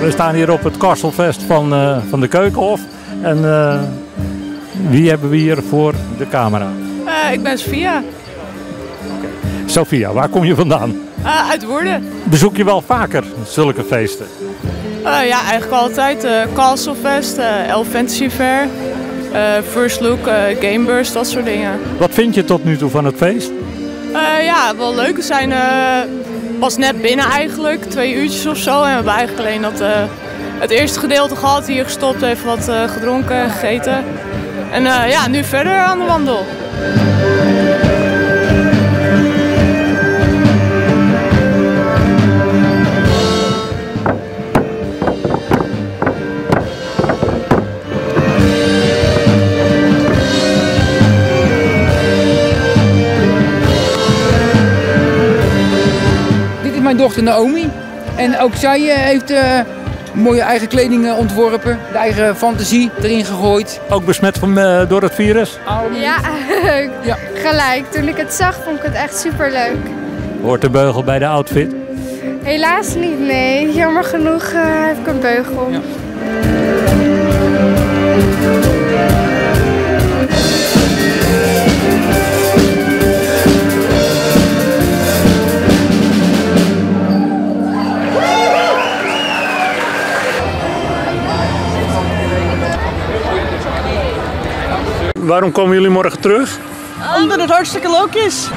we staan hier op het Karstelfest van, eh, van de Keukenhof. En eh, wie hebben we hier voor de camera? Eh, ik ben Sofia, Sophia, waar kom je vandaan? Uit Woerden. Bezoek je wel vaker zulke feesten? Ja, eigenlijk altijd. Castlefest, Elf Fantasy Fair, First Look, Gameburst, dat soort dingen. Wat vind je tot nu toe van het feest? Ja, wel leuk. We zijn pas net binnen eigenlijk, twee uurtjes of zo. En we hebben eigenlijk alleen dat, eh, het eerste gedeelte gehad, hier gestopt, even wat eh, gedronken, gegeten. En eh, ja, nu verder aan de wandel. Mijn dochter Naomi. En ook zij eh, heeft eh, mooie eigen kleding eh, ontworpen. De eigen fantasie erin gegooid. Ook besmet van, door het virus? Ja, Ja. gelijk. Toen ik het zag, vond ik het echt super leuk. Hoort de beugel bij de outfit? Helaas niet, nee. Jammer genoeg eh, heb ik een beugel. Ja. Waarom komen jullie morgen terug? Omdat het hartstikke leuk is.